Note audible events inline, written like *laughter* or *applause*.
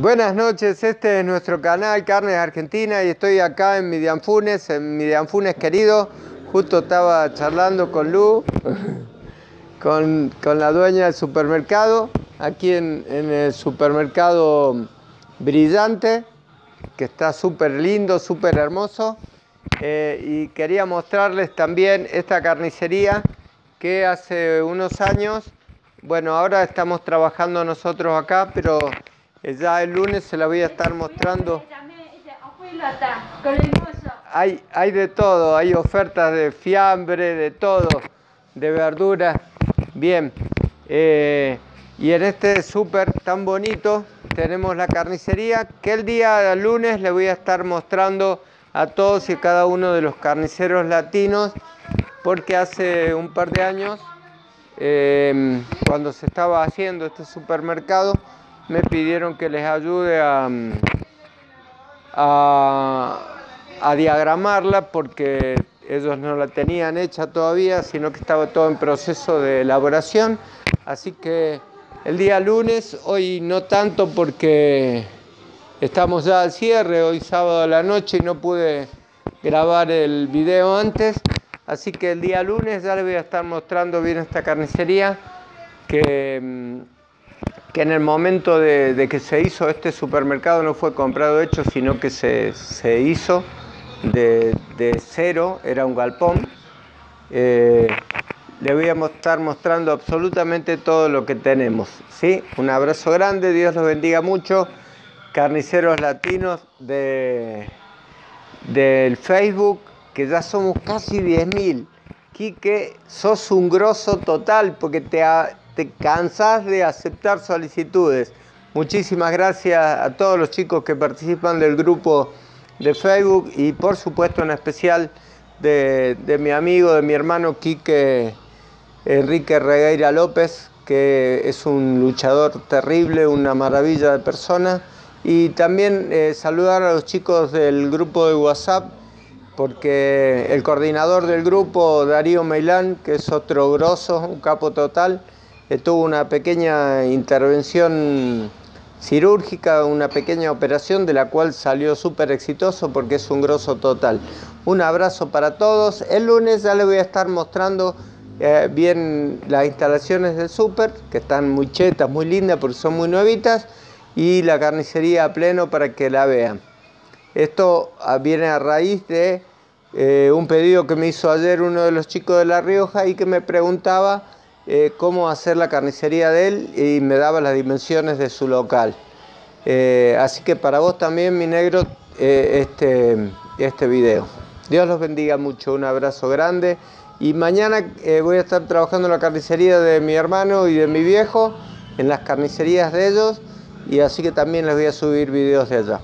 Buenas noches, este es nuestro canal Carnes Argentina y estoy acá en Midianfunes, en Midianfunes querido. Justo estaba charlando con Lu, *laughs* con, la dueña del supermercado, aquí en, el supermercado Brillante, que está súper lindo, súper hermoso. Eh, y quería mostrarles también esta carnicería que hace unos años, bueno, ahora estamos trabajando nosotros acá, pero ya el lunes se la voy a estar mostrando. Hay, hay de todo, hay ofertas de fiambre, de todo, de verduras. Bien, eh, y en este súper tan bonito tenemos la carnicería que el día lunes le voy a estar mostrando a todos y cada uno de los carniceros latinos porque hace un par de años eh, cuando se estaba haciendo este supermercado me pidieron que les ayude a, a, diagramarla porque ellos no la tenían hecha todavía, sino que estaba todo en proceso de elaboración. Así que el día lunes, hoy no tanto porque estamos ya al cierre, hoy sábado a la noche y no pude grabar el video antes. Así que el día lunes ya les voy a estar mostrando bien esta carnicería que mm, que en el momento de, que se hizo este supermercado no fue comprado hecho, sino que se, hizo de, cero, era un galpón. Eh, le voy a estar mostrando absolutamente todo lo que tenemos. ¿sí? Un abrazo grande, Dios los bendiga mucho. Carniceros latinos de, del Facebook, que ya somos casi 10.000. Quique, sos un grosso total porque te, te de aceptar solicitudes. Muchísimas gracias a todos los chicos que participan del grupo de Facebook y por supuesto en especial de, mi amigo, de mi hermano Quique Enrique Regueira López, que es un luchador terrible, una maravilla de persona. Y también eh, saludar a los chicos del grupo de WhatsApp, porque el coordinador del grupo, Darío Meilán, que es otro grosso, un capo total, tuvo una pequeña intervención cirúrgica, una pequeña operación de la cual salió súper exitoso porque es un grosso total. Un abrazo para todos. El lunes ya les voy a estar mostrando eh, bien las instalaciones del súper, que están muy chetas, muy lindas porque son muy nuevitas, y la carnicería a pleno para que la vean. Esto ah, viene a raíz de eh, un pedido que me hizo ayer uno de los chicos de La Rioja y que me preguntaba eh, cómo hacer la carnicería de él y me daba las dimensiones de su local. Eh, así que para vos también, mi negro, eh, este, este video. Dios los bendiga mucho, un abrazo grande. Y mañana voy a estar trabajando en la carnicería de mi hermano y de mi viejo, en las carnicerías de ellos, y así que también les voy a subir videos de allá.